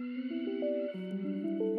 Música